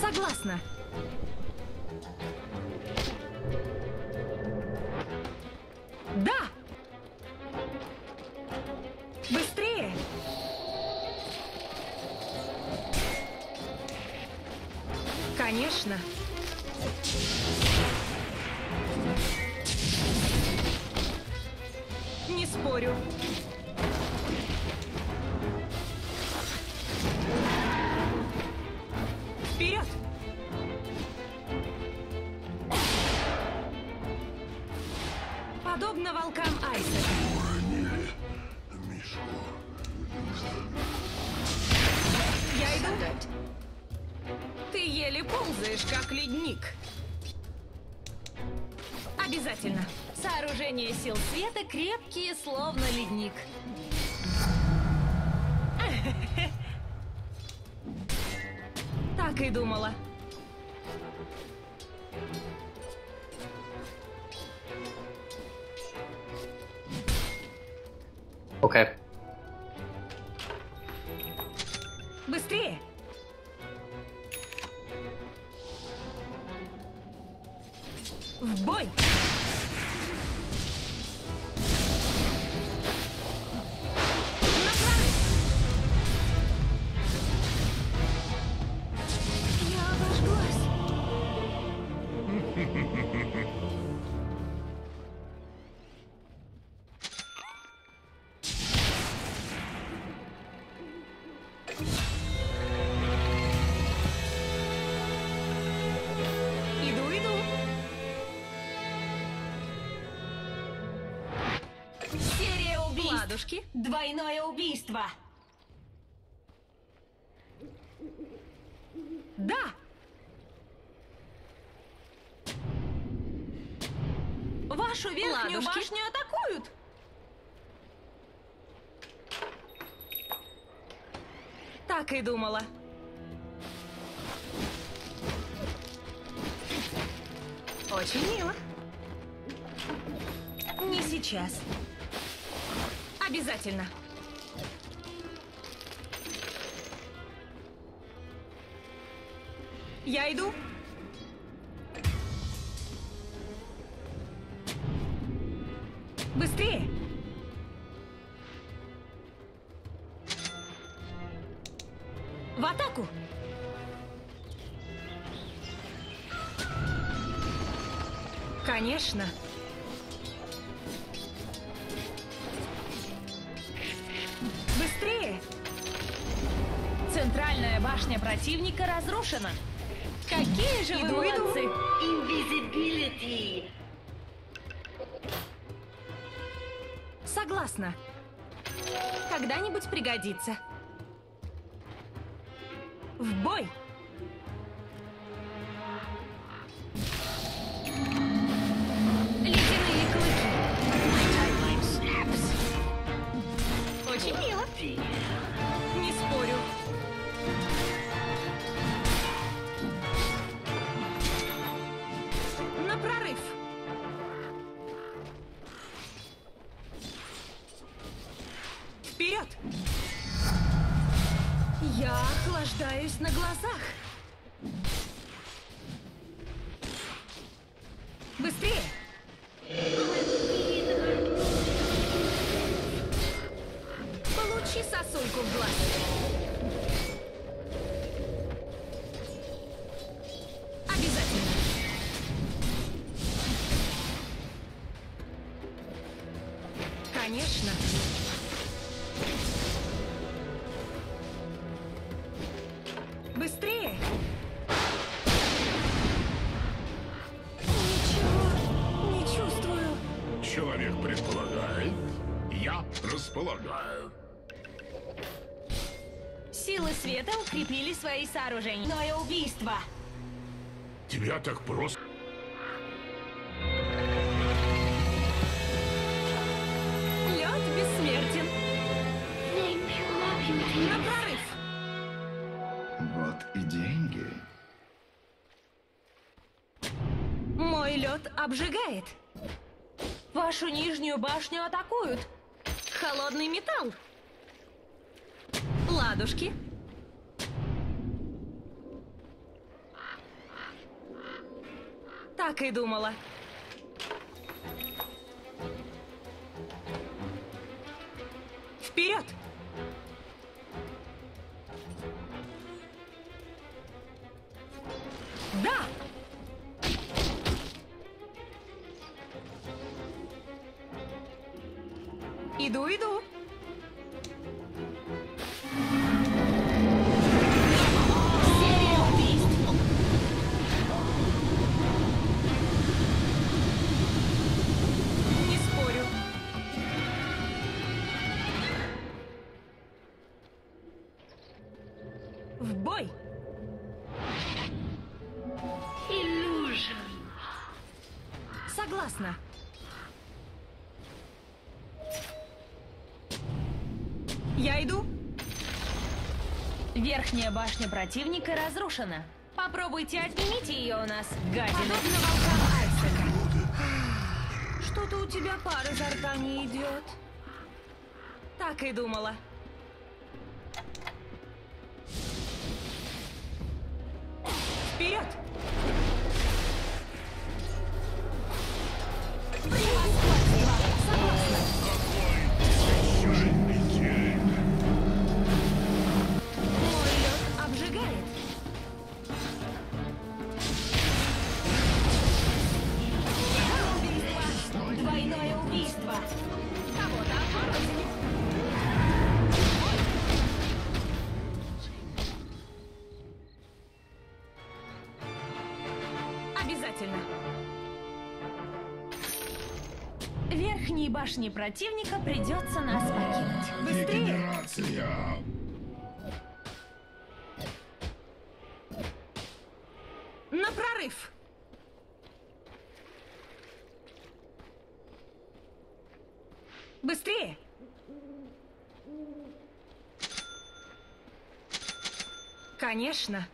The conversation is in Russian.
Согласна. Да! Быстрее! Конечно. Не спорю. Ползаешь, как ледник. Обязательно. Сооружения сил света крепкие, словно ледник. Так и думала. Окей. Быстрее! В бой! На прорыв! Я обожглась. Ладушки. Двойное убийство. Да! Вашу верхнюю Ладушки. башню атакуют! Так и думала. Очень мило. Не сейчас. Обязательно. Я иду. Быстрее! В атаку! Конечно. Центральная башня противника разрушена. Какие же вы Иду, иду. молодцы! Invisibility. Согласна. Когда-нибудь пригодится. В бой! Вперед! Я охлаждаюсь на глазах. Быстрее! Получи сосульку в глаз. Обязательно. Конечно. Ничего не чувствую. Человек предполагает, я располагаю. Силы света укрепили свои сооружения. Двойное убийство. Тебя так просто... лед обжигает. Вашу нижнюю башню атакуют. Холодный металл. Ладушки. Так и думала. Вперед! Да! Иду, иду. Согласна. Я иду. Верхняя башня противника разрушена. Попробуйте отнимите ее у нас, гадина. Подобно волкам Айсека. Что-то у тебя пар изо рта не идет. Так и думала. Верхней башне противника придется нас покинуть. Быстрее! Дегенерация. На прорыв! Быстрее! Конечно.